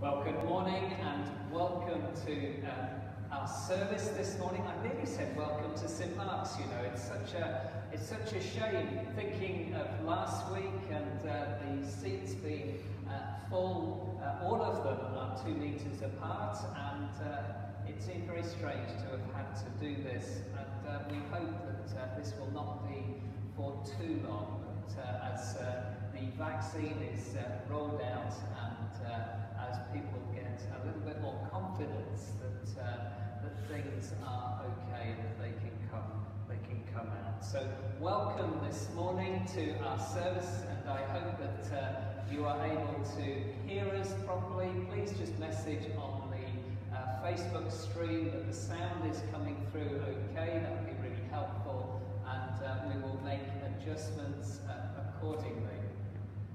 Well, good morning and welcome to uh, our service this morning. I nearly said welcome to St Mark's. You know, it's such a it's such a shame thinking of last week and uh, the seats being uh, full. Uh, all of them are two metres apart, and uh, it seemed very strange to have had to do this. And uh, we hope that this will not be for too long. But as the vaccine is rolled out and as people get a little bit more confidence that, uh, that things are okay and that they can come they can come out. So welcome this morning to our service and I hope that uh, you are able to hear us properly. Please just message on the uh, Facebook stream that the sound is coming through okay. That would be really helpful and uh, we will make adjustments uh, accordingly.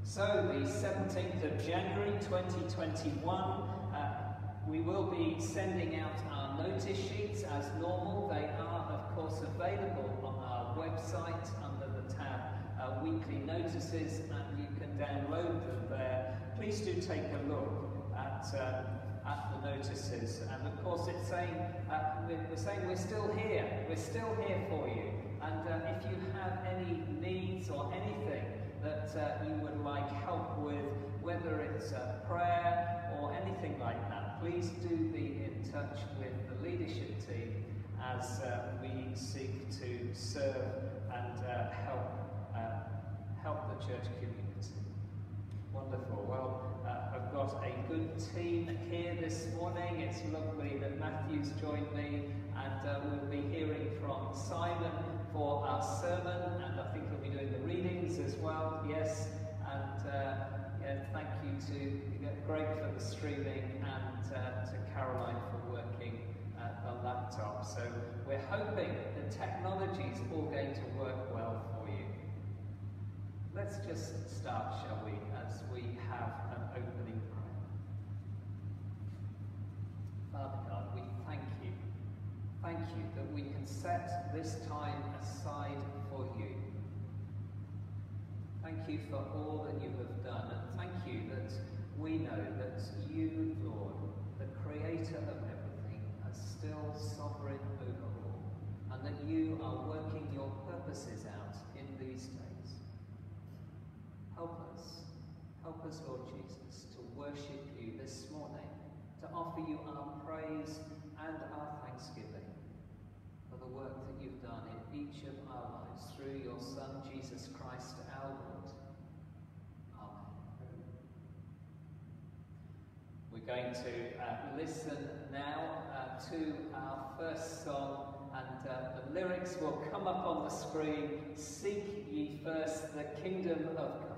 So the 17th of January 2021, uh, we will be sending out our notice sheets as normal. They are of course available on our website under the tab uh, weekly notices and you can download them there. Please do take a look at, uh, at the notices and of course it's saying, uh, we're, saying we're still here, we're still here for you and uh, if you have any needs or anything that uh, you would like help with, whether it's a prayer or anything like that, please do be in touch with the leadership team as uh, we seek to serve and uh, help, uh, help the church community. Wonderful. Well, uh, I've got a good team here this morning. It's lovely that Matthew's joined me, and uh, we'll be hearing from Simon for our sermon, and I think he'll be doing the readings as well. Yes, and uh, yeah, thank you to Greg for the streaming and uh, to Caroline for working uh, the laptop. So we're hoping the technology is all going to work well for you. Let's just start, shall we, as we have an opening prayer. Father God, we thank you Thank you that we can set this time aside for you. Thank you for all that you have done, and thank you that we know that you, Lord, the creator of everything, are still sovereign over all, and that you are working your purposes out in these days. Help us, help us, Lord Jesus, to worship you this morning, to offer you our praise and our thanksgiving work that you've done in each of our lives through your Son, Jesus Christ, our Lord. Amen. We're going to uh, listen now uh, to our first song, and uh, the lyrics will come up on the screen. Seek ye first the kingdom of God.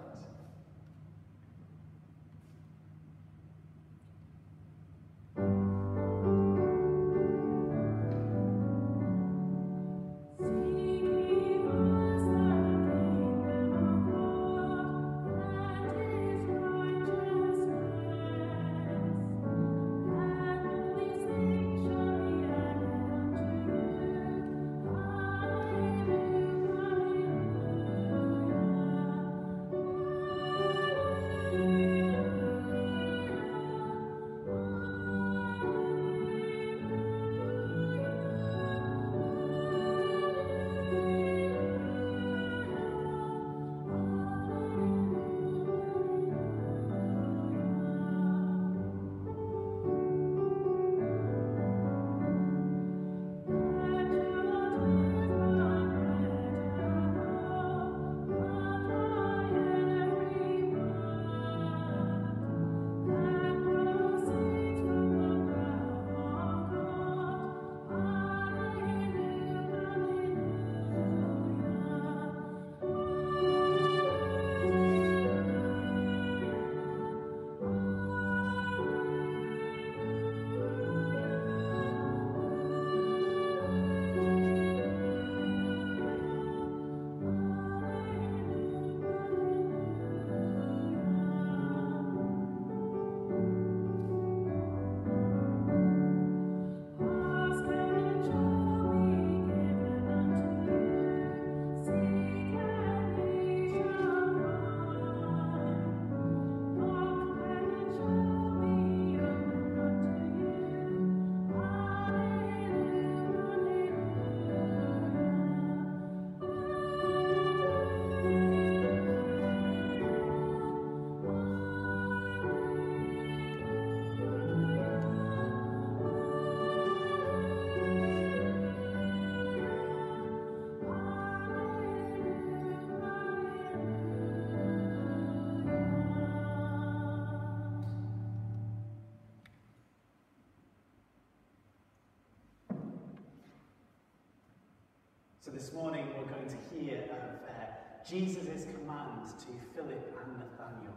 This morning we're going to hear of uh, Jesus' command to Philip and Nathaniel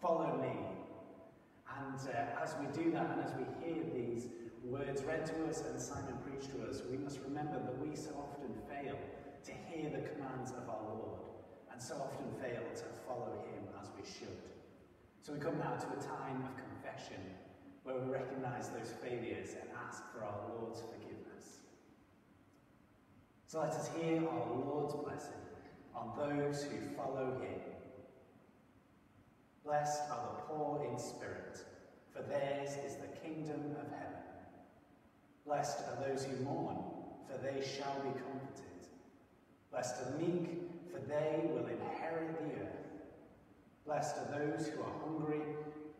follow me. And uh, as we do that and as we hear these words read to us and Simon preached to us, we must remember that we so often fail to hear the commands of our Lord and so often fail to follow him as we should. So we come now to a time of confession where we recognize those failures and ask for our Lord's forgiveness. So let us hear our Lord's blessing on those who follow him. Blessed are the poor in spirit, for theirs is the kingdom of heaven. Blessed are those who mourn, for they shall be comforted. Blessed are the meek, for they will inherit the earth. Blessed are those who are hungry,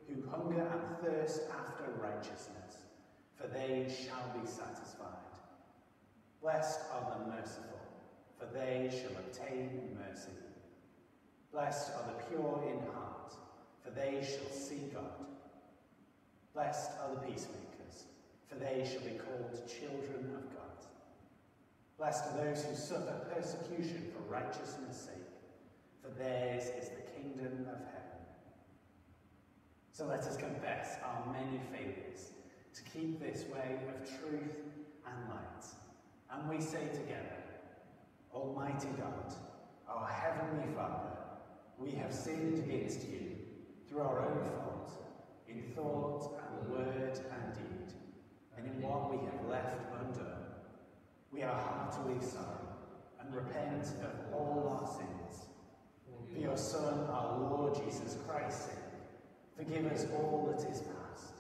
who hunger and thirst after righteousness, for they shall be satisfied. Blessed are the merciful, for they shall obtain mercy. Blessed are the pure in heart, for they shall see God. Blessed are the peacemakers, for they shall be called children of God. Blessed are those who suffer persecution for righteousness' sake, for theirs is the kingdom of heaven. So let us confess our many failures to keep this way of truth and light. And we say together, Almighty God, our Heavenly Father, we have sinned against you through our own fault, in thought and word and deed, and in what we have left undone. We are heartily sorry and repent of all our sins. For your Son, our Lord Jesus Christ's sake, forgive us all that is past,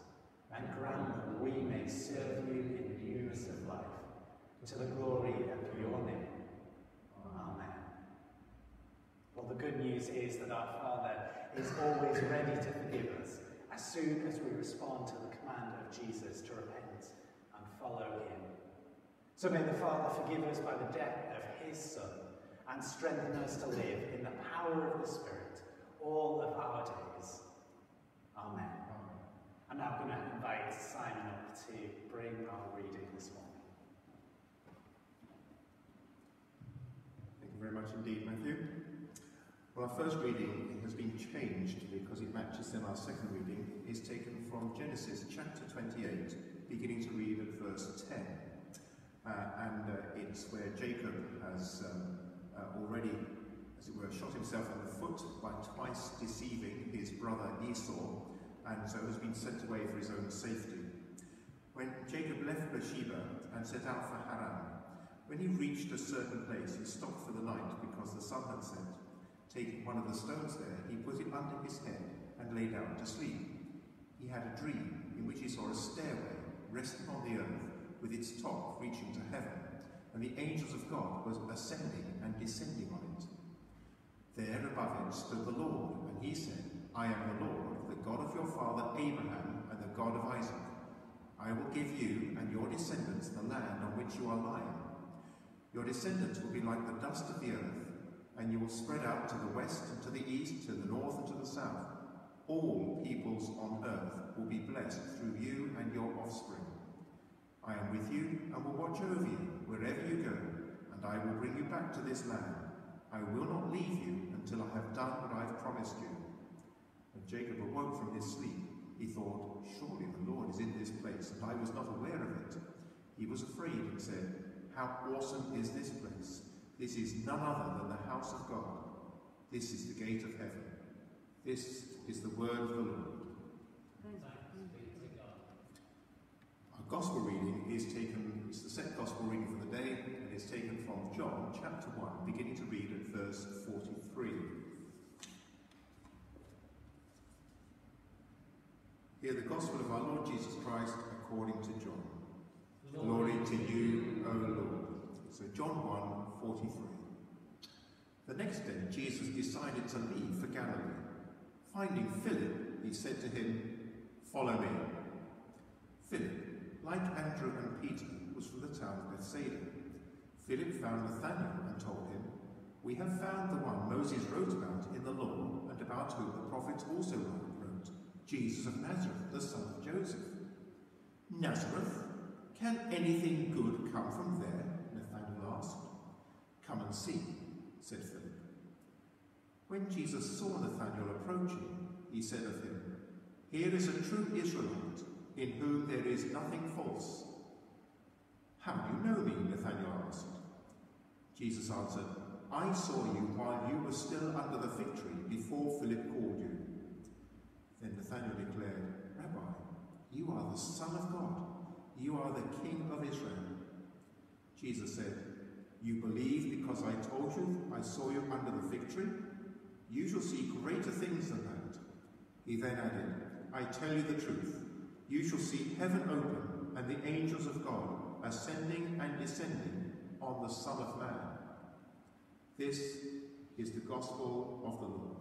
and grant that we may serve you in newness of life, to the glory of your name. Amen. Well, the good news is that our Father is always ready to forgive us as soon as we respond to the command of Jesus to repent and follow him. So may the Father forgive us by the death of his Son and strengthen us to live in the power of the Spirit all of our days. Amen. I'm now going to invite Simon up to bring our reading this morning. Thank you very much indeed, Matthew. Well, our first reading has been changed because it matches in our second reading. is taken from Genesis chapter 28, beginning to read at verse 10. Uh, and uh, it's where Jacob has um, uh, already, as it were, shot himself in the foot by twice deceiving his brother Esau, and so has been sent away for his own safety. When Jacob left Beersheba and set out for Haran, when he reached a certain place, he stopped for the night because the sun had set. Taking one of the stones there, he put it under his head and lay down to sleep. He had a dream in which he saw a stairway resting on the earth with its top reaching to heaven, and the angels of God were ascending and descending on it. There above it stood the Lord, and he said, I am the Lord, the God of your father Abraham and the God of Isaac. I will give you and your descendants the land on which you are lying. Your descendants will be like the dust of the earth, and you will spread out to the west and to the east, to the north and to the south. All peoples on earth will be blessed through you and your offspring. I am with you and will watch over you wherever you go, and I will bring you back to this land. I will not leave you until I have done what I have promised you. When Jacob awoke from his sleep, he thought, Surely the Lord is in this place, and I was not aware of it. He was afraid and said, How awesome is this place! This is none other than the house of God. This is the gate of heaven. This is the word of the Lord. Our gospel reading is taken, it's the set gospel reading for the day, and it's taken from John chapter 1, beginning to read at verse 43. Hear the gospel of our Lord Jesus Christ according to John. Glory to you, O Lord. So John 1, 43. The next day Jesus decided to leave for Galilee. Finding Philip, he said to him, Follow me. Philip, like Andrew and Peter, was from the town of Bethsaida. Philip found Nathanael and told him, We have found the one Moses wrote about in the law and about whom the prophets also wrote, Jesus of Nazareth, the son of Joseph. Nazareth? Can anything good come from there? Nathanael asked. Come and see, said Philip. When Jesus saw Nathanael approaching, he said of him, Here is a true Israelite, in whom there is nothing false. How do you know me? Nathanael asked. Jesus answered, I saw you while you were still under the fig tree before Philip called you. Then Nathanael declared, Rabbi, you are the Son of God. You are the King of Israel. Jesus said, You believe because I told you I saw you under the fig tree? You shall see greater things than that. He then added, I tell you the truth. You shall see heaven open and the angels of God ascending and descending on the Son of Man. This is the gospel of the Lord.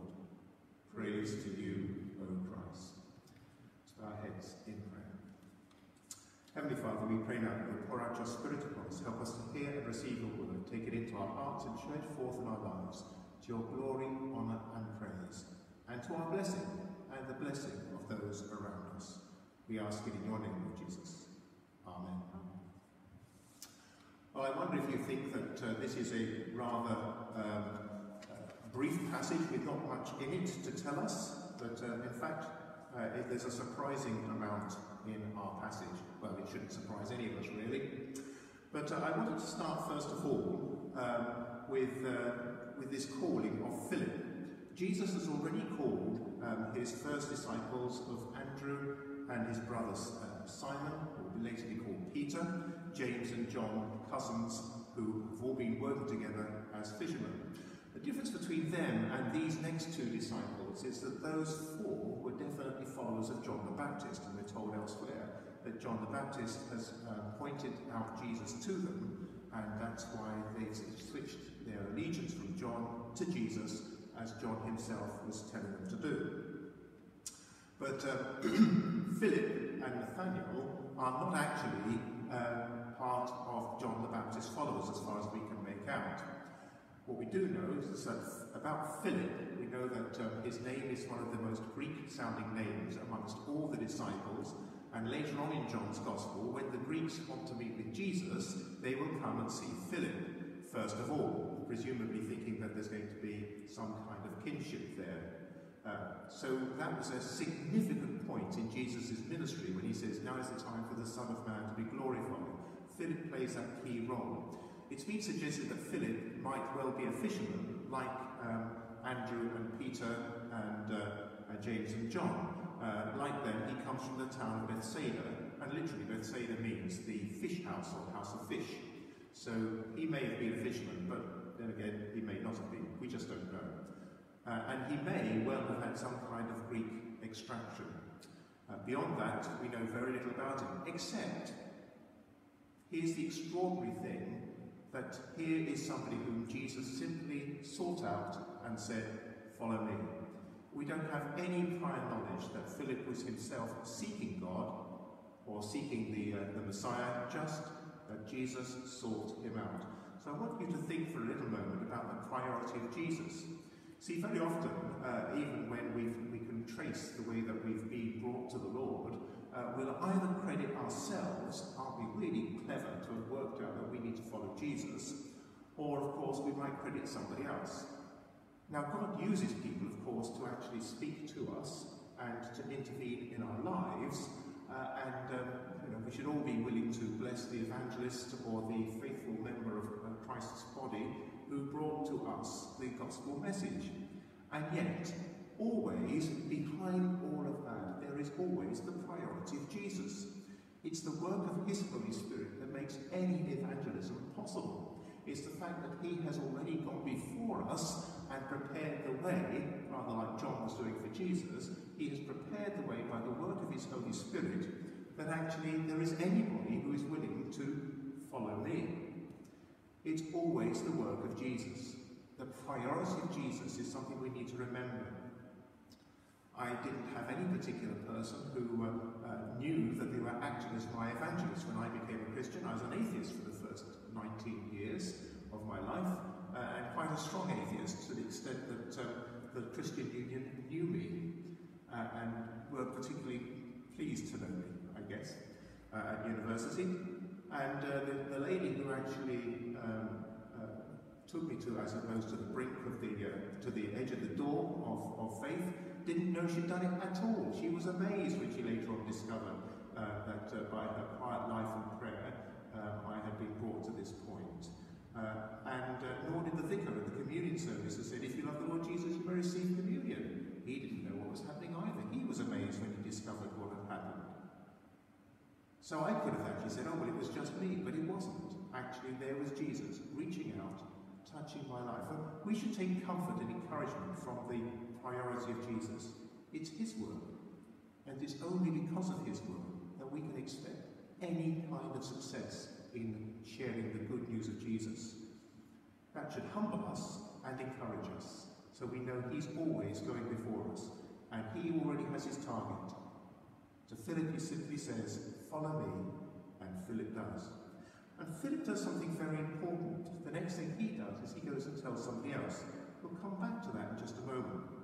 Praise to you, O Christ. To our heads in prayer. Heavenly Father, we pray now that you pour out your Spirit upon us. Help us to hear and receive your word. Take it into our hearts and show it forth in our lives to your glory, honour and praise, and to our blessing and the blessing of those around us. We ask it in your name, Lord Jesus. Amen. Well, I wonder if you think that uh, this is a rather um, uh, brief passage with not much in it to tell us, but uh, in fact, uh, there's a surprising amount in our passage. Well, it shouldn't surprise any of us, really. But uh, I wanted to start, first of all, um, with, uh, with this calling of Philip. Jesus has already called um, his first disciples of Andrew and his brother Simon, who will later be called Peter, James and John, cousins who have all been working together as fishermen. The difference between them and these next two disciples is that those four were definitely followers of John the Baptist, and we're told elsewhere that John the Baptist has uh, pointed out Jesus to them, and that's why they switched their allegiance from John to Jesus, as John himself was telling them to do. But uh, Philip and Nathaniel are not actually uh, part of John the Baptist's followers as far as we can make out. What we do know is that about Philip, we know that um, his name is one of the most Greek-sounding names amongst all the disciples, and later on in John's Gospel, when the Greeks want to meet with Jesus, they will come and see Philip, first of all, presumably thinking that there's going to be some kind of kinship there. Uh, so that was a significant point in Jesus' ministry when he says, now is the time for the Son of Man to be glorified. Philip plays that key role. It's been suggested that Philip might well be a fisherman, like um, Andrew and Peter and uh, uh, James and John. Uh, like them, he comes from the town of Bethsaida, and literally Bethsaida means the fish house or house of fish. So he may have been a fisherman, but then again, he may not have been. We just don't know. Uh, and he may well have had some kind of Greek extraction. Uh, beyond that, we know very little about him, except here's the extraordinary thing that here is somebody whom Jesus simply sought out and said, Follow me. We don't have any prior knowledge that Philip was himself seeking God or seeking the, uh, the Messiah, just that Jesus sought him out. So I want you to think for a little moment about the priority of Jesus. See, very often, uh, even when we we can trace the way that we've been brought to the Lord, uh, we'll either credit ourselves, aren't we really clever to have worked out that we need to follow Jesus, or of course we might credit somebody else. Now, God uses people, of course, to actually speak to us and to intervene in our lives, uh, and um, you know, we should all be willing to bless the evangelist or the faithful member of uh, Christ's body who brought to us the gospel message. And yet, always behind all of that, there is always the priority of Jesus. It's the work of His Holy Spirit that makes any evangelism possible. It's the fact that He has already gone before us and prepared the way, rather like John was doing for Jesus, He has prepared the way by the work of His Holy Spirit that actually there is anybody who is willing to follow me. It's always the work of Jesus. The priority of Jesus is something we need to remember. I didn't have any particular person who uh, uh, knew that they were acting as my evangelist. When I became a Christian, I was an atheist for the first 19 years of my life, uh, and quite a strong atheist to the extent that uh, the Christian Union knew me uh, and were particularly pleased to know me, I guess, uh, at university. And the, the, lady who actually um, took me to, I suppose, to the brink of the, uh, to the edge of the door of, of faith. Didn't know she'd done it at all. She was amazed when she later on discovered uh, that uh, by her quiet life and prayer, um, I had been brought to this point. Uh, and uh, nor did the vicar at the communion service who said, if you love the Lord Jesus, you may receive communion. He didn't know what was happening either. He was amazed when he discovered what had happened. So I could have actually said, oh, well, it was just me, but it wasn't. Actually, there was Jesus reaching out, touching my life. And we should take comfort and encouragement from the priority of Jesus. It's his work. And it's only because of his work that we can expect any kind of success in sharing the good news of Jesus. That should humble us and encourage us, so we know He's always going before us, and He already has His target. To Philip, He simply says, Follow me, and Philip does. And Philip does something very important. The next thing he does is he goes and tells somebody else. We'll come back to that in just a moment.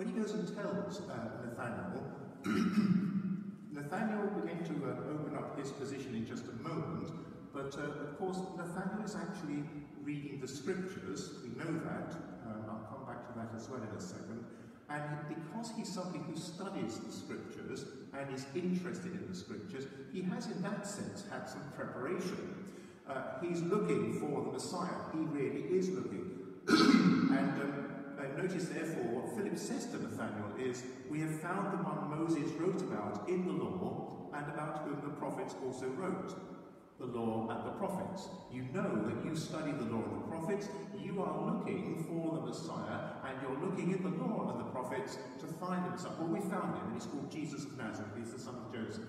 When he goes and tells uh, Nathaniel, Nathaniel began to uh, open up his position in just a moment, but uh, of course Nathaniel is actually reading the scriptures, we know that, um, I'll come back to that as well in a second, and because he's somebody who studies the scriptures and is interested in the scriptures, he has in that sense had some preparation. Uh, he's looking for the Messiah, he really is looking. and um, notice therefore what Philip says to Nathanael is, We have found the one Moses wrote about in the law and about whom the prophets also wrote. The law and the prophets. You know that you study the law and the prophets, you are looking for the Messiah, and you're looking in the law and the prophets to find him. Well, we found him, and he's called Jesus of Nazareth, he's the son of Joseph.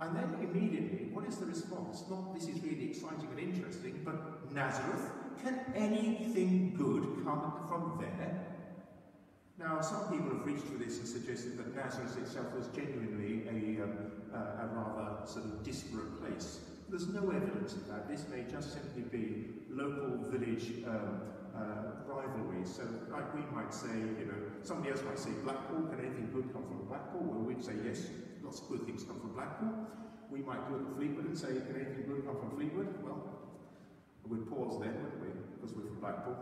And then immediately, what is the response? Not this is really exciting and interesting, but Nazareth, can anything good come from there? Now, some people have reached for this and suggested that Nazareth itself was genuinely a, um, uh, a rather sort of disparate place. There's no evidence of that. This may just simply be local village um, uh, rivalry. So, like we might say, you know, somebody else might say Blackpool, can anything good come from Blackpool? Well, we'd say yes, lots of good things come from Blackpool. We might look at Fleetwood and say, can anything good come from Fleetwood? Well, we'd pause then, wouldn't we? Because we're from Blackpool.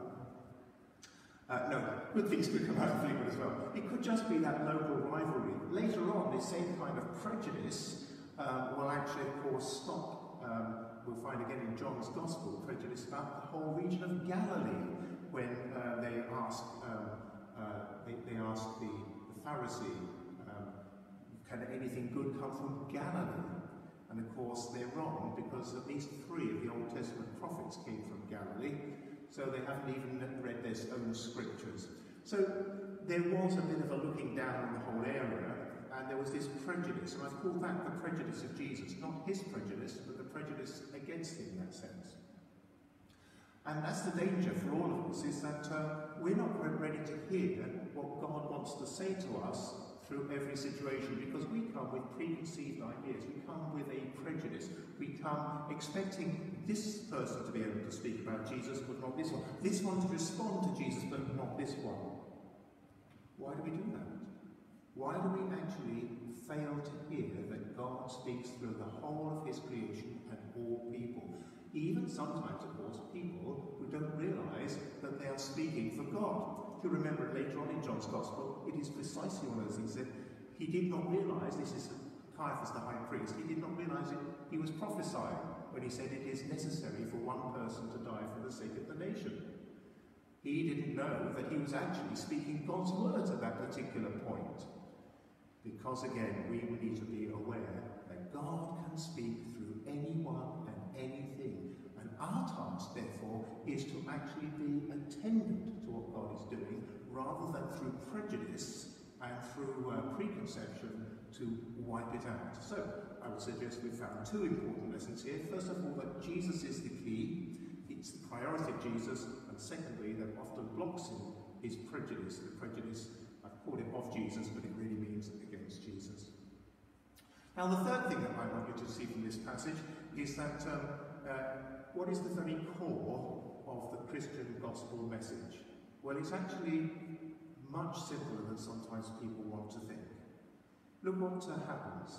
Uh, no, good things could come out of Fleetwood as well. It could just be that local rivalry. Later on, this same kind of prejudice uh, will actually, of course, stop. Um, we'll find again in John's Gospel prejudice about the whole region of Galilee when uh, they ask um, uh, they, they ask the, the Pharisee, um, can anything good come from Galilee? And of course, they're wrong because at least three of the Old Testament prophets came from Galilee, so they haven't even read their own scriptures. So there was a bit of a looking down on the whole area, and there was this prejudice, and I've called that the prejudice of Jesus, not his prejudice, but the prejudice against him in that sense. And that's the danger for all of us, is that uh, we're not ready to hear what God wants to say to us through every situation because we come with preconceived ideas, we come with a prejudice, we come expecting this person to be able to speak about Jesus but not this one, this one to respond to Jesus but not this one. Why do we do that? Why do we actually fail to hear that God speaks through the whole of his creation and all people? Even sometimes, of course, people who don't realize that they are speaking for God. If you remember later on in John's Gospel, it is precisely one of those things that he did not realize, this is Caiaphas the high priest, he did not realize it, he was prophesying when he said it is necessary for one person to die for the sake of the nation. He didn't know that he was actually speaking God's words at that particular point. Because again, we need to be aware that God can speak through anyone and anything. And our task, therefore, is to actually be attendant to what God is doing rather than through prejudice and through uh, preconception to wipe it out. So, I would suggest we've found two important lessons here. First of all, that Jesus is the key, it's the priority of Jesus, and secondly, that often blocks him is prejudice. The prejudice, I've called it of Jesus, but it really means against Jesus. Now, the third thing that I want you to see from this passage is that um, uh, what is the very core of the Christian gospel message? Well, it's actually much simpler than sometimes people want to think. Look what happens.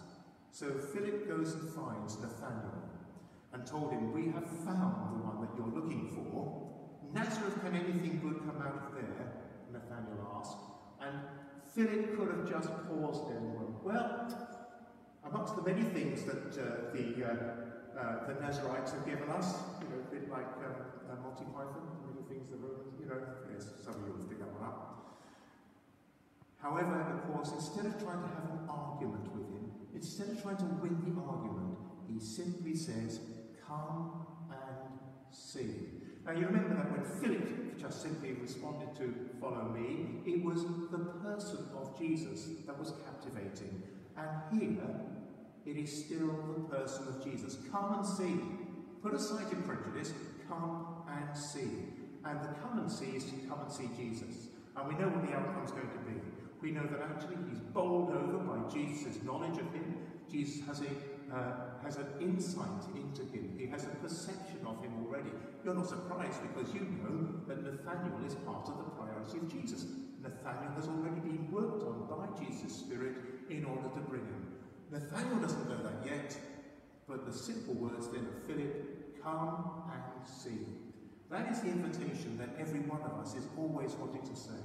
So Philip goes and finds Nathanael. and told him, We have found the one that you're looking for. Nazareth, can anything good come out of there? Nathanael asked. And Philip could have just paused there and went, Well, amongst the many things that uh, the, uh, uh, the Nazarites have given us, you know, a bit like um, uh, Monty Python, many things the Romans, you know, yes, some of you will up. However, of course, instead of trying to have an argument with him, instead of trying to win the argument, he simply says, Come and see. Now you remember that when Philip just simply responded to follow me, it was the person of Jesus that was captivating. And here, it is still the person of Jesus. Come and see. Put aside your prejudice, come and see. And the come and see is to come and see Jesus. And we know what the outcome is going to be. We know that actually he's bowled over by Jesus' knowledge of him. Jesus has a uh, has an insight into him. He has a perception of him already. You're not surprised because you know that Nathaniel is part of the priority of Jesus. Nathaniel has already been worked on by Jesus' Spirit in order to bring him. Nathaniel doesn't know that yet, but the simple words then of Philip, come and see. That is the invitation that every one of us is always wanting to say.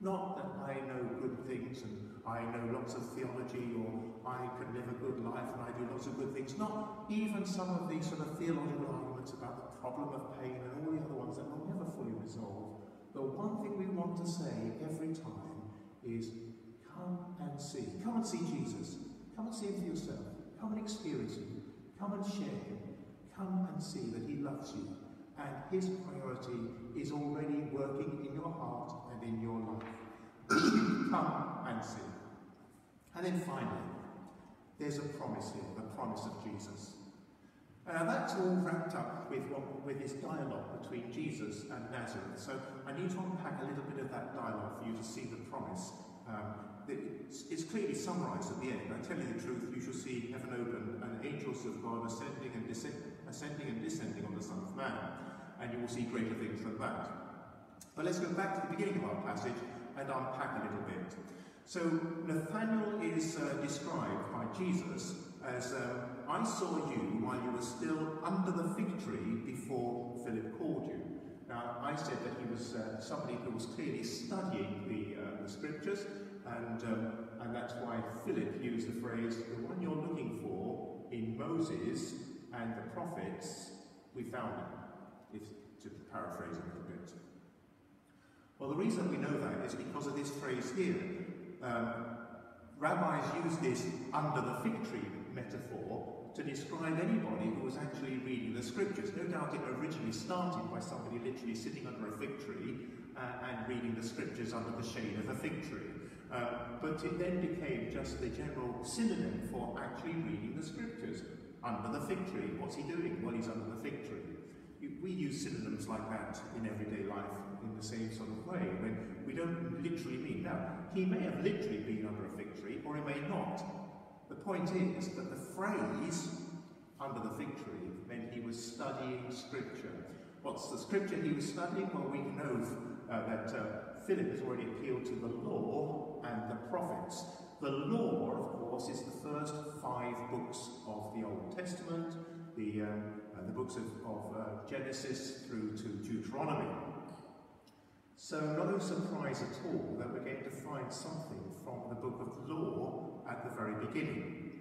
Not that I know good things and I know lots of theology or I can live a good life and I do lots of good things. Not even some of these sort of theological arguments about the problem of pain and all the other ones that will never fully resolve. The one thing we want to say every time is come and see. Come and see Jesus. Come and see him for yourself. Come and experience him. Come and share him. Come and see that he loves you. And his priority is already working in your heart and in your life. Come and see. And then finally, there's a promise here, the promise of Jesus. Now that's all wrapped up with, what, with this dialogue between Jesus and Nazareth. So I need to unpack a little bit of that dialogue for you to see the promise. Um, it's, it's, clearly summarised at the end. I tell you the truth, you shall see heaven open and angels of God ascending and, ascending and descending on the Son of Man. And you will see greater things than that. But let's go back to the beginning of our passage and unpack a little bit. So Nathanael is uh, described by Jesus as, uh, I saw you while you were still under the fig tree before Philip called you. Now, I said that he was uh, somebody who was clearly studying the, uh, the scriptures, and, um, and that's why Philip used the phrase, the one you're looking for in Moses and the prophets, we found them, if, to paraphrase a little bit. Well, the reason we know that is because of this phrase here. Um, rabbis use this under the fig tree metaphor to describe anybody who was actually reading the scriptures. No doubt it originally started by somebody literally sitting under a fig tree uh, and reading the scriptures under the shade of a fig tree. Uh, but it then became just the general synonym for actually reading the scriptures. Under the fig tree. What's he doing? Well, he's under the fig tree. We use synonyms like that in everyday life in the same sort of way, when we don't literally mean. Now, he may have literally been under a fig tree, or he may not. The point is that the phrase under the fig tree meant he was studying scripture. What's the scripture he was studying? Well, we know uh, that uh, Philip has already appealed to the law and the prophets. The law, of course, is the first five books of the Old Testament, the, um, uh, the books of, of uh, Genesis through to Deuteronomy. So no surprise at all that we're going to find something from the book of law at the very beginning.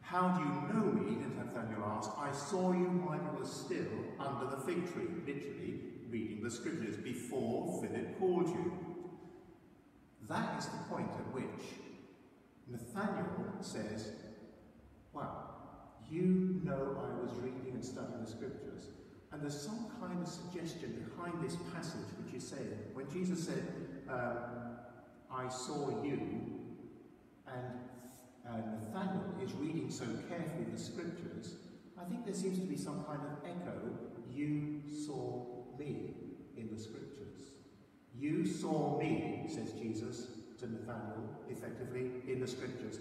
How do you know me? Nathanael asked. I saw you while you were still under the fig tree, literally reading the scriptures before Philip called you. That is the point at which Nathanael says, Wow, you know I was reading and studying the scriptures. And there's some kind of suggestion behind this passage which is saying, when Jesus said, um, I saw you, and uh, Nathanael is reading so carefully the scriptures, I think there seems to be some kind of echo. You saw me in the scriptures. You saw me, says Jesus to Nathanael, effectively, in the scriptures.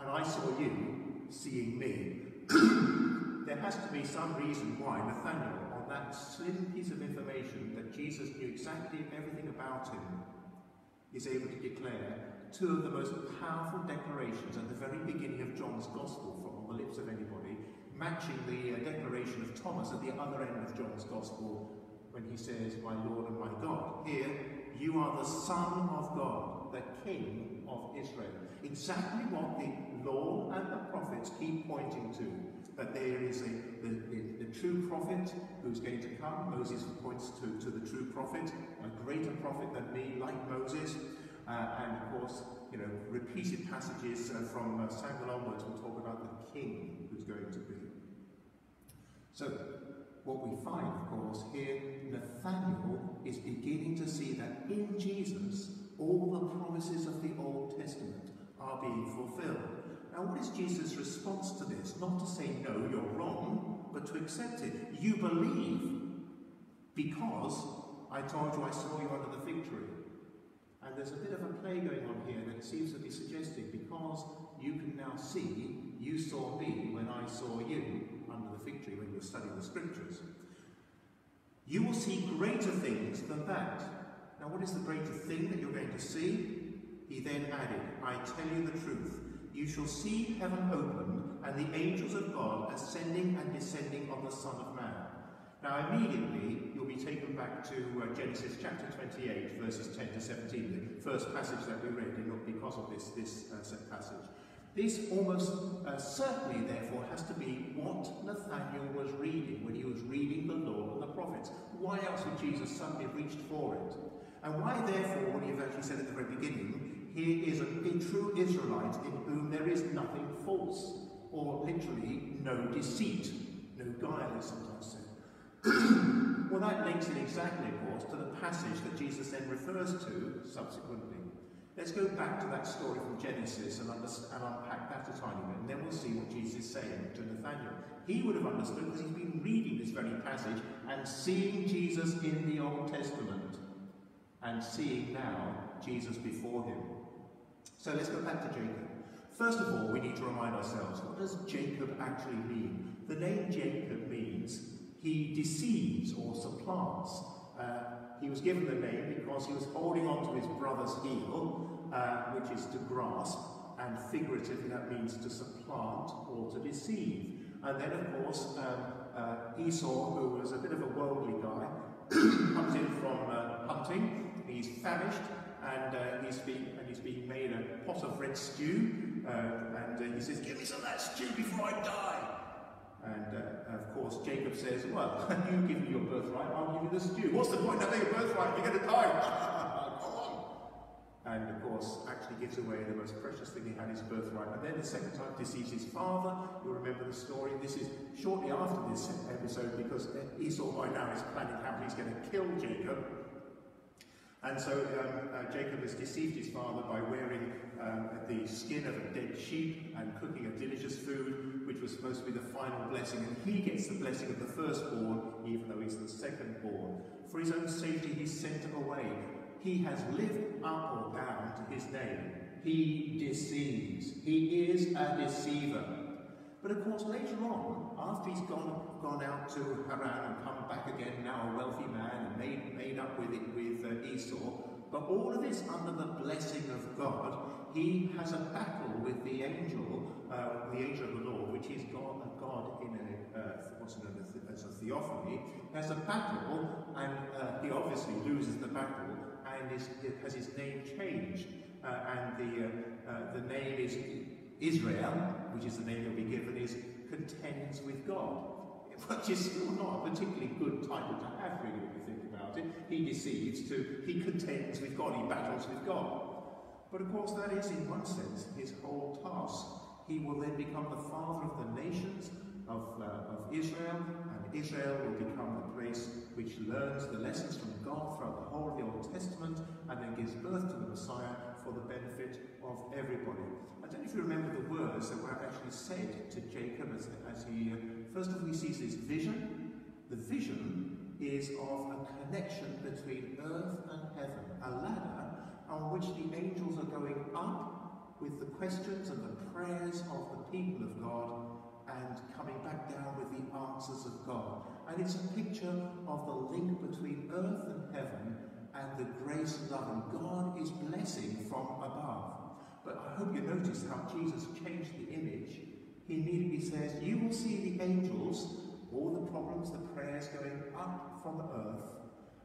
And I saw you seeing me. there has to be some reason why Nathanael that slim piece of information that Jesus knew exactly everything about him is able to declare two of the most powerful declarations at the very beginning of John's Gospel from the lips of anybody, matching the uh, declaration of Thomas at the other end of John's Gospel when he says, My Lord and my God. Here, you are the Son of God, the King of Israel. Exactly what the law and the prophets keep pointing to. That there is a, the, the, the true prophet who's going to come. Moses points to, to the true prophet, a greater prophet than me, like Moses. Uh, and of course, you know, repeated passages uh, from uh, Samuel onwards will talk about the king who's going to be. So, what we find, of course, here, Nathaniel is beginning to see that in Jesus, all the promises of the Old Testament are being fulfilled. Now, what is Jesus' response to this? Not to say, no, you're wrong, but to accept it. You believe because I told you I saw you under the fig tree. And there's a bit of a play going on here that seems to be suggesting because you can now see, you saw me when I saw you the fig tree when you were studying the scriptures. You will see greater things than that. Now, what is the greater thing that you're going to see? He then added, I tell you the truth. You shall see heaven opened and the angels of God ascending and descending on the Son of Man. Now, immediately, you'll be taken back to uh, Genesis chapter 28, verses 10 to 17, the first passage that we read, and not because of this, this uh, passage. This almost uh, certainly, therefore, has to be what Nathaniel was reading when he was reading the law and the prophets. Why else would Jesus suddenly have reached for it? And why, therefore, what he actually said at the very beginning, he is a, a true Israelite in whom there is nothing false, or literally no deceit, no guile, as sometimes said. well, that links it exactly, of course, to the passage that Jesus then refers to subsequently. Let's go back to that story from Genesis and, and unpack that a tiny bit, and then we'll see what Jesus is saying to Nathaniel. He would have understood because he's been reading this very passage and seeing Jesus in the Old Testament and seeing now Jesus before him. So let's go back to Jacob. First of all, we need to remind ourselves, what does Jacob actually mean? The name Jacob means he deceives or supplants. Uh, he was given the name because he was holding on to his brother's heel, uh, which is to grasp, and figuratively that means to supplant or to deceive. And then, of course, um, uh, Esau, who was a bit of a worldly guy, comes in from uh, hunting, he's famished, and uh, he's, being, and he's being made a pot of red stew, uh, and uh, he says, give me some of that stew before I die. And uh, of course, Jacob says, Well, you give me your birthright, I'll give you the stew. What's the point of having a birthright? You're going to die. And of course, actually gives away the most precious thing he had, his birthright. And then the second time deceives his father. You'll remember the story. This is shortly after this episode because Esau by now is planning how he's going to kill Jacob. And so um, uh, Jacob has deceived his father by wearing um, the skin of a dead sheep and cooking a delicious food, which was supposed to be the final blessing. And he gets the blessing of the firstborn, even though he's the secondborn. For his own safety, he's sent him away. He has lived up or down to his name. He deceives. He is a deceiver. But of course, later on, after he's gone, gone out to Haran and come back again, now a wealthy man and made, made up with it with uh, Esau, but all of this under the blessing of God, he has a battle with the angel, uh, the angel of the Lord, which is God, God in a, uh, what's known as a theophany, has a battle, and uh, he obviously loses the battle, and is, has his name changed, uh, and the, uh, the name is Israel, which is the name he'll be given, is contends with God, which is still not a particularly good title to have, really, if you think about it. He deceives to, he contends with God, he battles with God. But of course, that is, in one sense, his whole task. He will then become the father of the nations of, uh, of Israel, and Israel will become the place which learns the lessons from God throughout the whole of the Old Testament and then gives birth to the Messiah for the benefit of everybody. I don't know if you remember the words that were actually said to Jacob as, as he, uh, first of all, he sees this vision. The vision is of a connection between earth and heaven, a ladder on which the angels are going up with the questions and the prayers of the people of God and coming back down with the answers of God. And it's a picture of the link between earth and heaven and the grace and love. And God is blessing from above. But I hope you notice how Jesus changed the image. he immediately says, You will see the angels, all the problems, the prayers going up from the earth,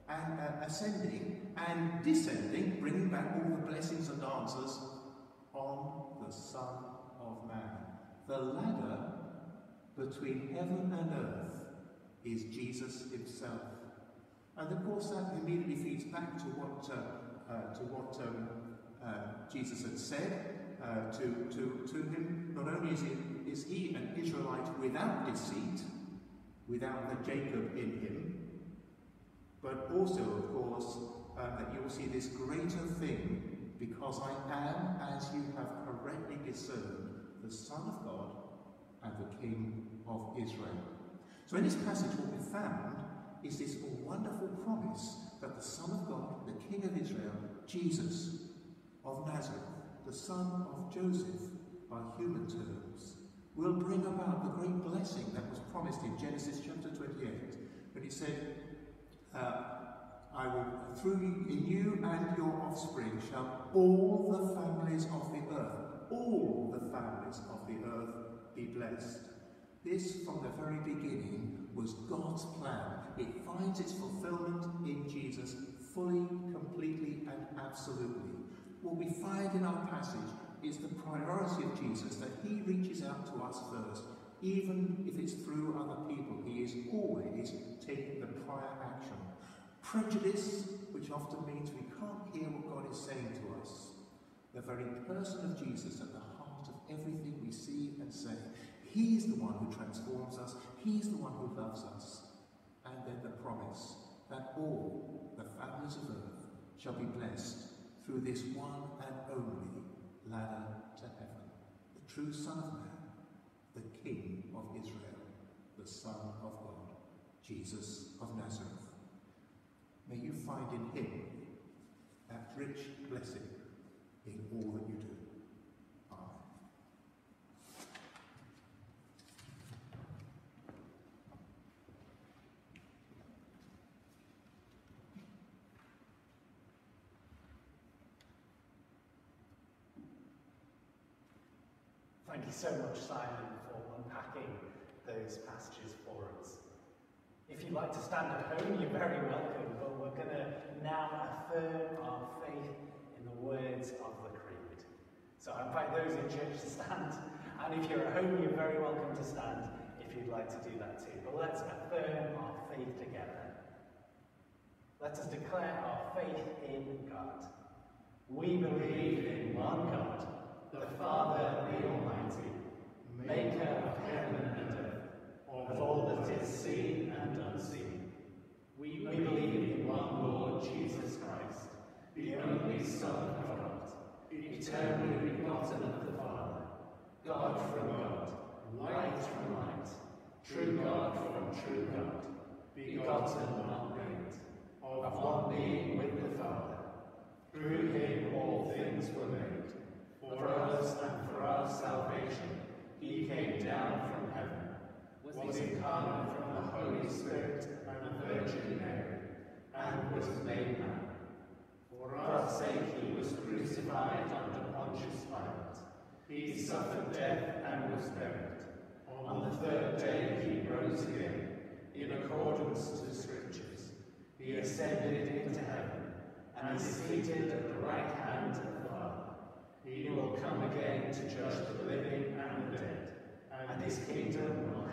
and uh, ascending and descending, bringing back all the blessings and answers on the Son of Man. The ladder between heaven and earth is Jesus himself. And of course that immediately feeds back to what, uh, uh, to what um, uh, Jesus had said uh, to, to, to him. Not only is he, is he an Israelite without deceit, without the Jacob in him, but also, of course, uh, that you will see this greater thing, because I am, as you have correctly discerned, the Son of God and the King of Israel. So in this passage, what we found is this wonderful promise that the Son of God, the King of Israel, Jesus of Nazareth, the son of Joseph, by human terms, will bring about the great blessing that was promised in Genesis chapter 28, when he said, uh, I will, through in you and your offspring shall all the families of the earth, all the families of the earth be blessed. This, from the very beginning, was God's plan. It finds its fulfillment in Jesus fully, completely, and absolutely. What we find in our passage is the priority of Jesus, that he reaches out to us first. Even if it's through other people, he is always taking the prior action. Prejudice, which often means we can't hear what God is saying to us. The very person of Jesus at the heart of everything we see and say. He's the one who transforms us. He's the one who loves us. And then the promise that all the families of earth shall be blessed through this one and only ladder to heaven. The true Son of Man, the King of Israel, the Son of God, Jesus of Nazareth. May you find in him that rich blessing in all that you do. Thank you so much, Simon, for unpacking those passages for us. If you'd like to stand at home, you're very welcome, but we're going to now affirm our faith in the words of the Creed. So I invite those in church to stand, and if you're at home, you're very welcome to stand if you'd like to do that too. But let's affirm our faith together. Let us declare our faith in God. We believe in one God the Father, the Almighty, maker of heaven and earth, of all that is seen and unseen. We believe in one Lord Jesus Christ, the only Son of God, eternally begotten of the Father, God from God, light from light, true God from true God, begotten, not made, of one being with the Father. Through him all things were made. For us and for our salvation, he came down from heaven, was incarnate from the Holy Spirit and the Virgin Mary, and was made man. For our sake he was crucified under Pontius Pilate. He suffered death and was buried. On the third day he rose again, in accordance to the Scriptures. He ascended into heaven, and is seated at the right hand of God. he will come again to judge the living and the dead, and his kingdom will.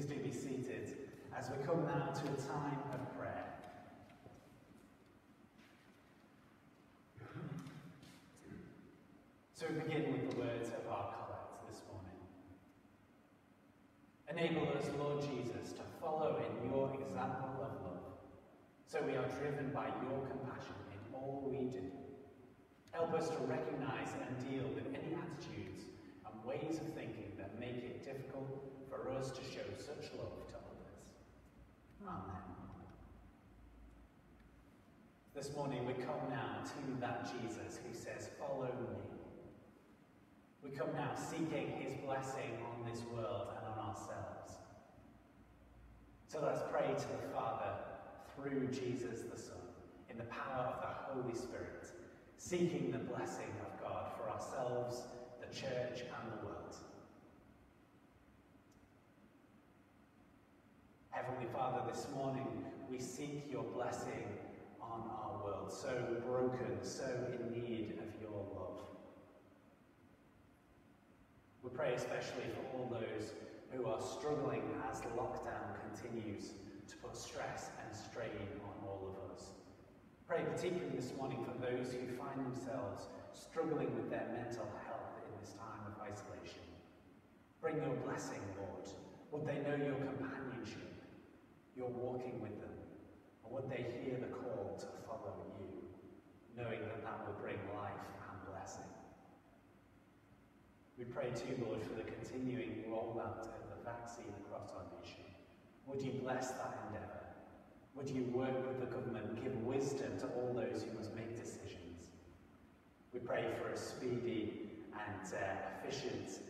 Please do be seated as we come now to a time of prayer. So we begin with the words of our collect this morning. Enable us, Lord Jesus, to follow in your example of love, so we are driven by your compassion in all we do. Help us to recognize and deal with any attitudes and ways of thinking that make it difficult for us to love to others. Amen. This morning we come now to that Jesus who says, Follow me. We come now seeking his blessing on this world and on ourselves. So let's pray to the Father through Jesus the Son, in the power of the Holy Spirit, seeking the blessing of God for ourselves, the church, and the world. Heavenly Father, this morning we seek your blessing on our world, so broken, so in need of your love. We pray especially for all those who are struggling as lockdown continues to put stress and strain on all of us. Pray particularly this morning for those who find themselves struggling with their mental health in this time of isolation. Bring your blessing, Lord. Would they know your companionship? You're walking with them. And would they hear the call to follow you, knowing that that will bring life and blessing? We pray too, Lord, for the continuing rollout of the vaccine across our nation. Would you bless that endeavour? Would you work with the government give wisdom to all those who must make decisions? We pray for a speedy and uh, efficient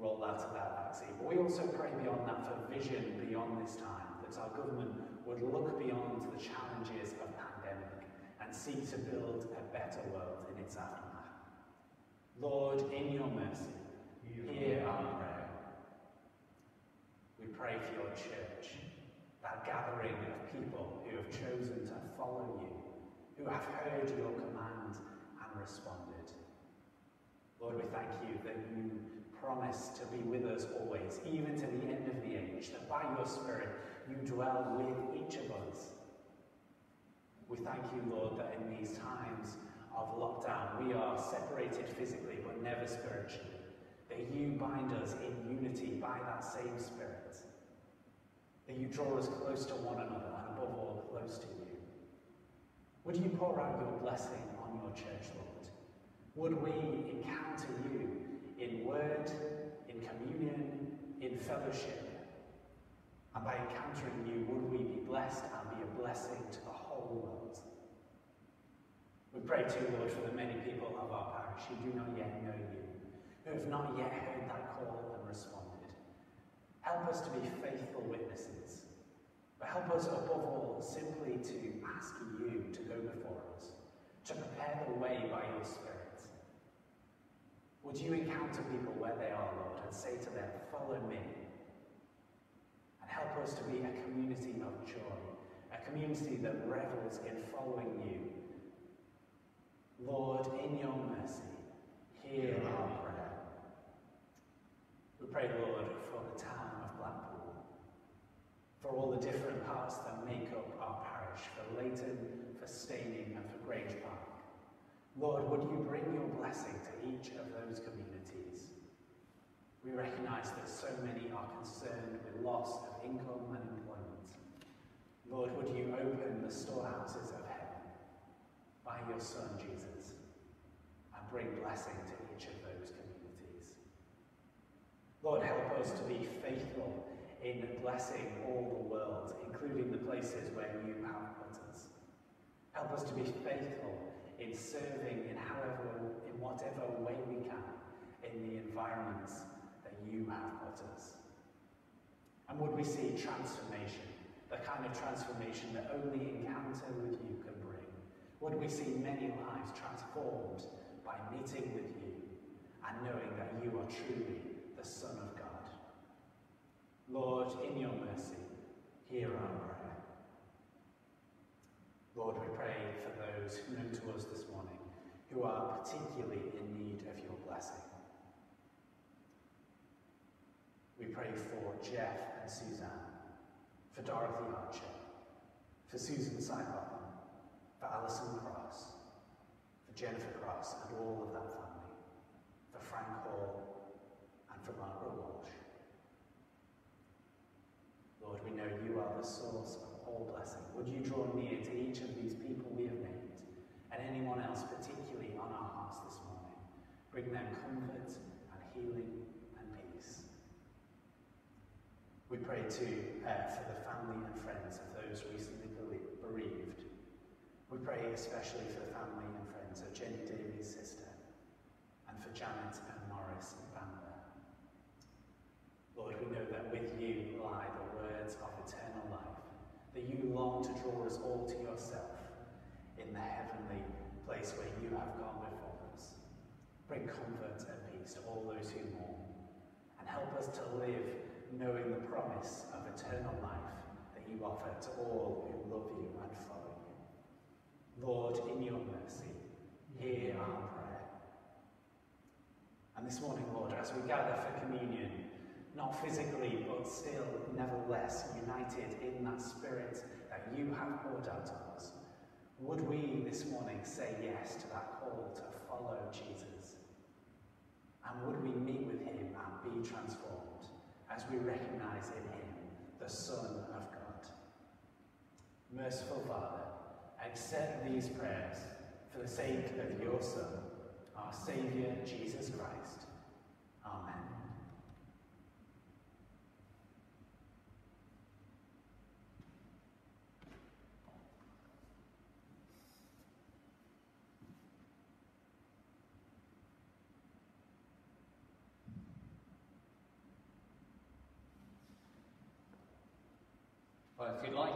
rollout of that vaccine. But we also pray beyond that for vision beyond this time that our government would look beyond the challenges of pandemic and seek to build a better world in its aftermath. Lord, in your mercy, hear our prayer. We pray for your church, that gathering of people who have chosen to follow you, who have heard your command and responded. Lord, we thank you that you promise to be with us always, even to the end of the age, that by your Spirit you dwell with each of us. We thank you, Lord, that in these times of lockdown we are separated physically but never spiritually. That you bind us in unity by that same Spirit. That you draw us close to one another and above all close to you. Would you pour out your blessing on your church, Lord? Would we encounter you in word, in communion, in fellowship, and by encountering you, would we be blessed and be a blessing to the whole world? We pray too, Lord, for the many people of our parish who do not yet know you, who have not yet heard that call and responded. Help us to be faithful witnesses, but help us above all simply to ask you to go before us, to prepare the way by your Spirit. Would you encounter people where they are, Lord, and say to them, Follow me, Help us to be a community of joy, a community that revels in following you. Lord, in your mercy, hear our prayer. We pray, Lord, for the town of Blackpool, for all the different parts that make up our parish, for Layton, for Staining, and for Grange Park. Lord, would you bring your blessing to each of those communities? We recognise that so many are concerned loss of income and employment. Lord, would you open the storehouses of heaven by your Son, Jesus, and bring blessing to each of those communities. Lord, help us to be faithful in blessing all the world, including the places where you have put us. Help us to be faithful in serving in however, in whatever way we can in the environments that you have put us. And would we see transformation, the kind of transformation that only encounter with you can bring? Would we see many lives transformed by meeting with you and knowing that you are truly the Son of God? Lord, in your mercy, hear our prayer. Lord, we pray for those known to us this morning who are particularly in need of your blessing. We pray for Jeff and Suzanne, for Dorothy Archer, for Susan Simon, for Alison Cross, for Jennifer Cross and all of that family, for Frank Hall and for Margaret Walsh. Lord, we know you are the source of all blessing. Would you draw near to each of these people we have named and anyone else particularly on our hearts this morning? Bring them comfort and healing to uh, for the family and friends of those recently bereaved. We pray especially for the family and friends of Jenny Davies' sister and for Janet and Morris and Bamber. Lord, we know that with you lie the words of eternal life, that you long to draw us all to yourself in the heavenly place where you have gone before us. Bring comfort and peace to all those who mourn, and help us to live knowing the promise of eternal life that you offer to all who love you and follow you. Lord, in your mercy, hear our prayer. And this morning, Lord, as we gather for communion, not physically, but still, nevertheless, united in that spirit that you have poured out on us, would we this morning say yes to that call to follow Jesus? And would we meet with him and be transformed? As we recognize in him the Son of God. Merciful Father, accept these prayers for the sake of your Son, our Saviour, Jesus Christ. Amen.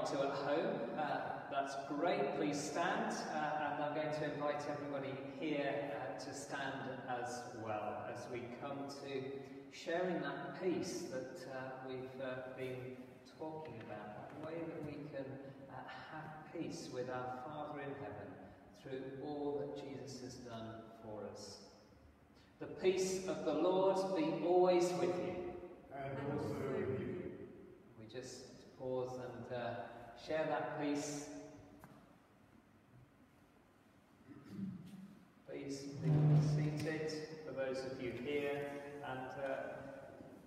You'd to at home, uh, that's great. Please stand. Uh, and I'm going to invite everybody here uh, to stand as well as we come to sharing that peace that uh, we've uh, been talking about, the way that we can uh, have peace with our Father in heaven through all that Jesus has done for us. The peace of the Lord be always with you. And also with you. We just and uh, share that peace. Please be seated for those of you here. And uh,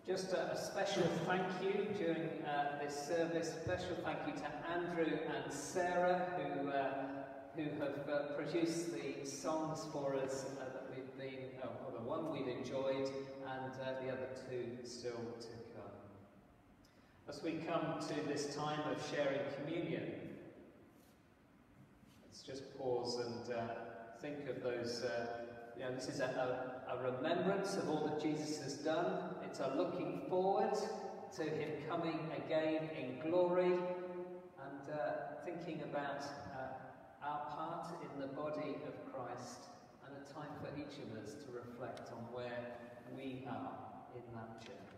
just a, a, special thank you during uh, this service. Special thank you to Andrew and Sarah who, uh, who have uh, produced the songs for us uh, that we've been, oh, well, the one we've enjoyed and the other two still to as we come to this time of sharing communion, let's just pause and uh, think of those. Uh, you know, this is a, a, a, remembrance of all that Jesus has done. It's a looking forward to him coming again in glory and uh, thinking about uh, our part in the body of Christ and a time for each of us to reflect on where we are in that journey.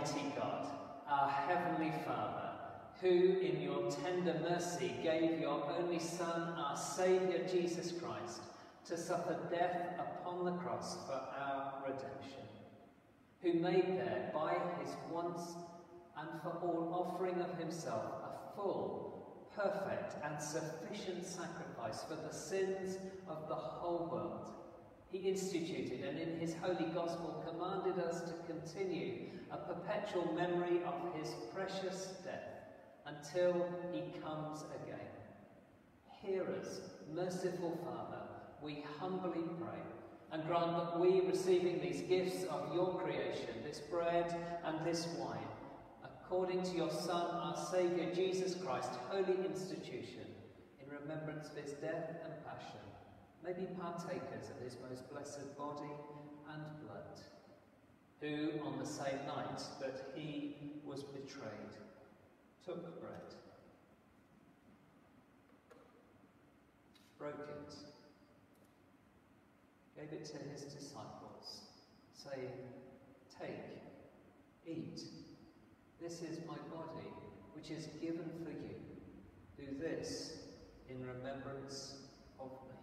Almighty God, our Heavenly Father, who in your tender mercy gave your only Son, our Saviour Jesus Christ, to suffer death upon the cross for our redemption, who made there by his once and for all offering of himself a full, perfect and sufficient sacrifice for the sins of the whole world, he instituted and in his holy gospel commanded us to continue a perpetual memory of his precious death until he comes again. Hear us, merciful Father, we humbly pray, and grant that we, receiving these gifts of your creation, this bread and this wine, according to your Son, our Saviour Jesus Christ, holy institution, in remembrance of his death and may be partakers of his most blessed body and blood, who on the same night that he was betrayed took bread, broke it, gave it to his disciples, saying, Take, eat, This is my body, which is given for you. Do this in remembrance of me.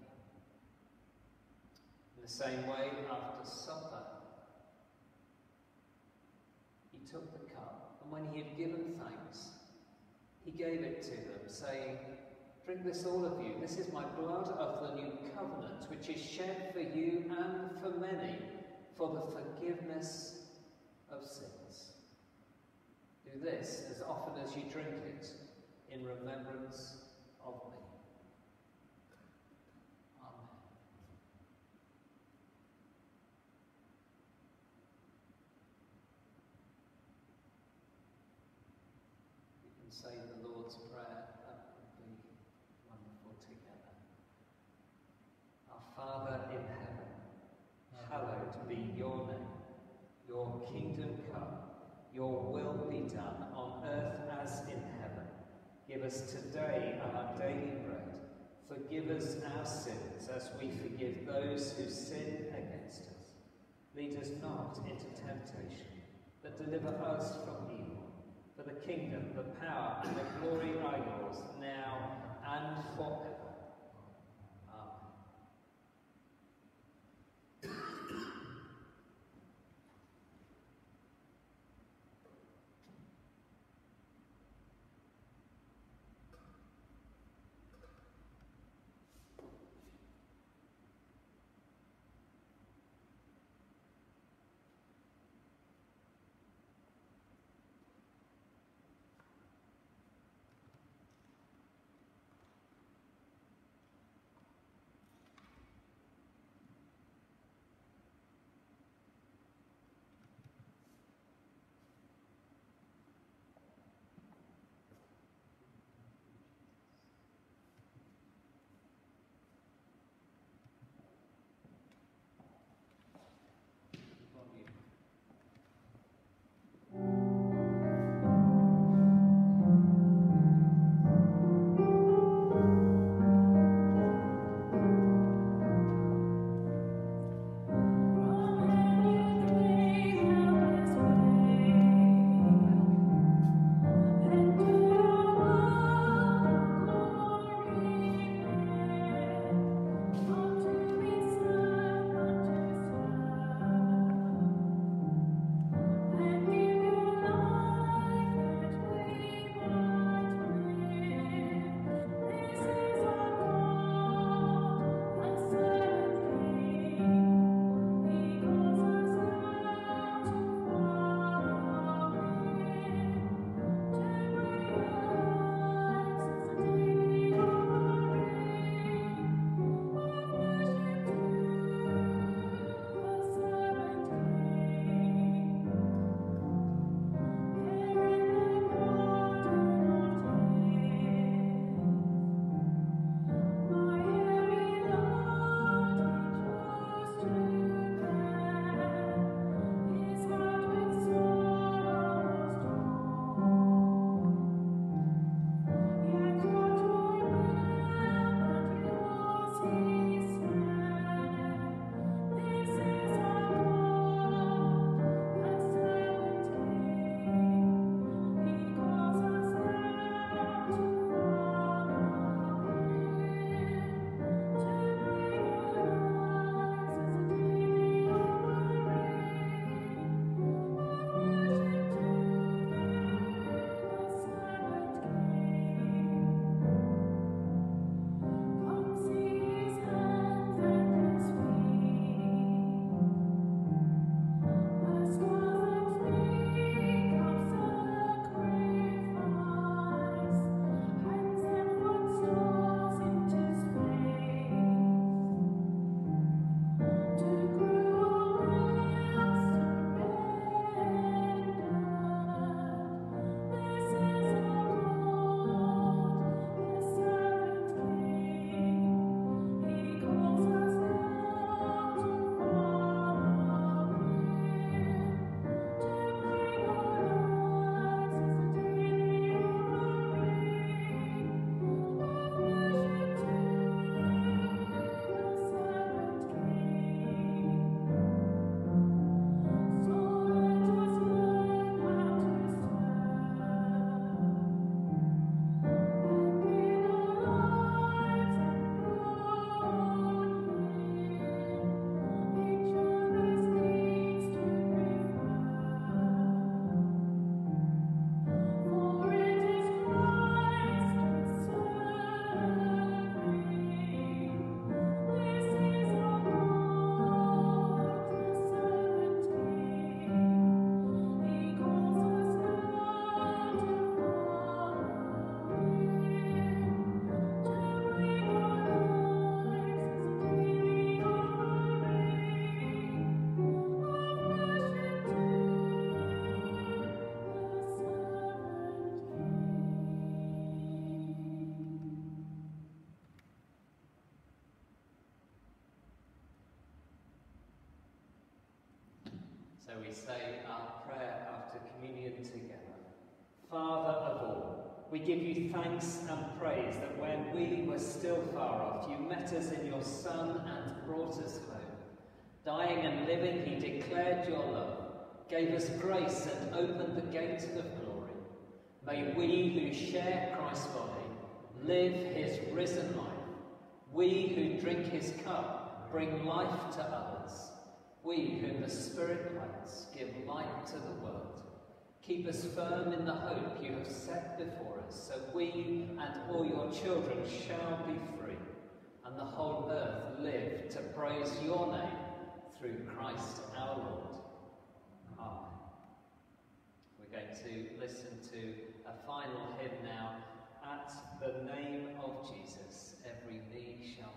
In the same way, after supper, he took the cup, and when he had given thanks, he gave it to them, saying, Drink this, all of you. This is my blood of the new covenant, which is shed for you and for many for the forgiveness of sins. Do this as often as you drink it in remembrance of me. Amen. Can say the Lord's Prayer. That would be wonderful together. Our Father in heaven, hallowed be your name. Your kingdom come. Your will be done on earth as in heaven. Give us today our daily bread. Forgive us our sins as we forgive those who sin against us. Lead us not into temptation, but deliver us from evil. For the kingdom, the power, and the glory are yours, now and forever. So we say our prayer after communion together. Father of all, we give you thanks and praise that when we were still far off, you met us in your Son and brought us home. Dying and living, he declared your love, gave us grace and opened the gate of glory. May we who share Christ's body live his risen life. We who drink his cup bring life to others. We whom the Spirit lights give light to the world. Keep us firm in the hope you have set before us, so we and all your children shall be free, and the whole earth live to praise your name through Christ our Lord. Amen. We're going to listen to a final hymn now. At the name of Jesus, every knee shall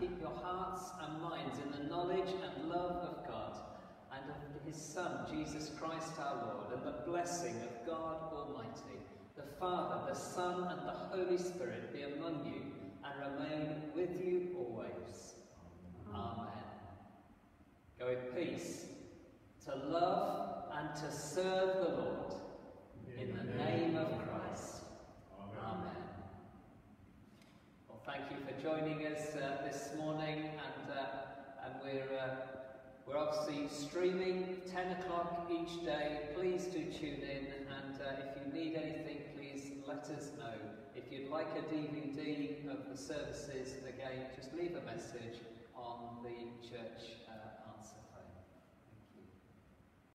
keep your hearts and minds in the knowledge and love of God and of his Son, Jesus Christ our Lord, and the blessing of God Almighty, the Father, the Son, and the Holy Spirit be among you and remain with you always. Amen. Go in peace to love and to serve the Lord in the name of Christ. Amen. Well, thank you for joining us uh, this morning, and uh, and we're uh, we're obviously streaming 10 o'clock each day. Please do tune in, and uh, if you need anything, please let us know. If you'd like a DVD of the services, again, just leave a message on the church uh,